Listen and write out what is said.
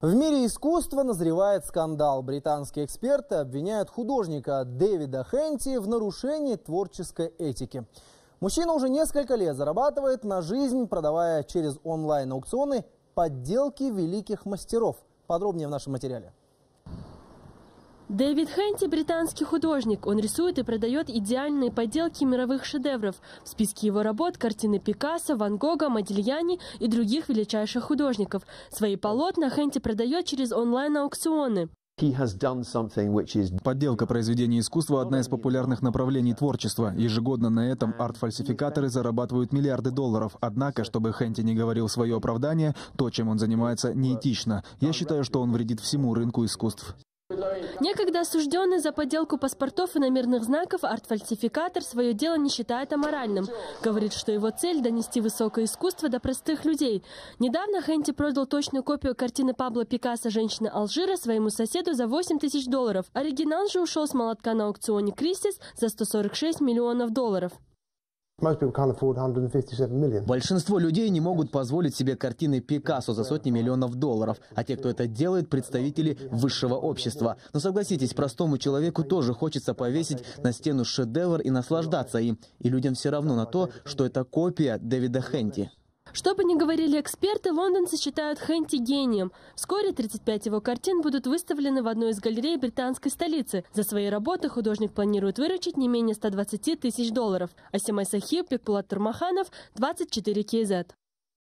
В мире искусства назревает скандал. Британские эксперты обвиняют художника Дэвида Хенти в нарушении творческой этики. Мужчина уже несколько лет зарабатывает на жизнь, продавая через онлайн-аукционы подделки великих мастеров. Подробнее в нашем материале. Дэвид Хенти – британский художник. Он рисует и продает идеальные поделки мировых шедевров. В списке его работ – картины Пикассо, Ван Гога, Модильяни и других величайших художников. Свои полотна Хенти продает через онлайн-аукционы. Подделка произведений искусства – одна из популярных направлений творчества. Ежегодно на этом арт-фальсификаторы зарабатывают миллиарды долларов. Однако, чтобы Хенти не говорил свое оправдание, то, чем он занимается, неэтично. Я считаю, что он вредит всему рынку искусств. Некогда осужденный за подделку паспортов и номерных знаков арт-фальсификатор свое дело не считает аморальным. Говорит, что его цель – донести высокое искусство до простых людей. Недавно Хенти продал точную копию картины Пабло Пикассо «Женщина Алжира» своему соседу за 8 тысяч долларов. Оригинал же ушел с молотка на аукционе «Кристис» за 146 миллионов долларов. Большинство людей не могут позволить себе картины Пикассо за сотни миллионов долларов, а те, кто это делает, представители высшего общества. Но согласитесь, простому человеку тоже хочется повесить на стену шедевр и наслаждаться им. И людям все равно на то, что это копия Дэвида Хенти. Что бы ни говорили эксперты, лондонцы считают Хенти гением. Вскоре 35 его картин будут выставлены в одной из галерей британской столицы. За свои работы художник планирует выручить не менее 120 тысяч долларов. Асимай Сахиб, Пекпулат Турмаханов, 24 КЗ.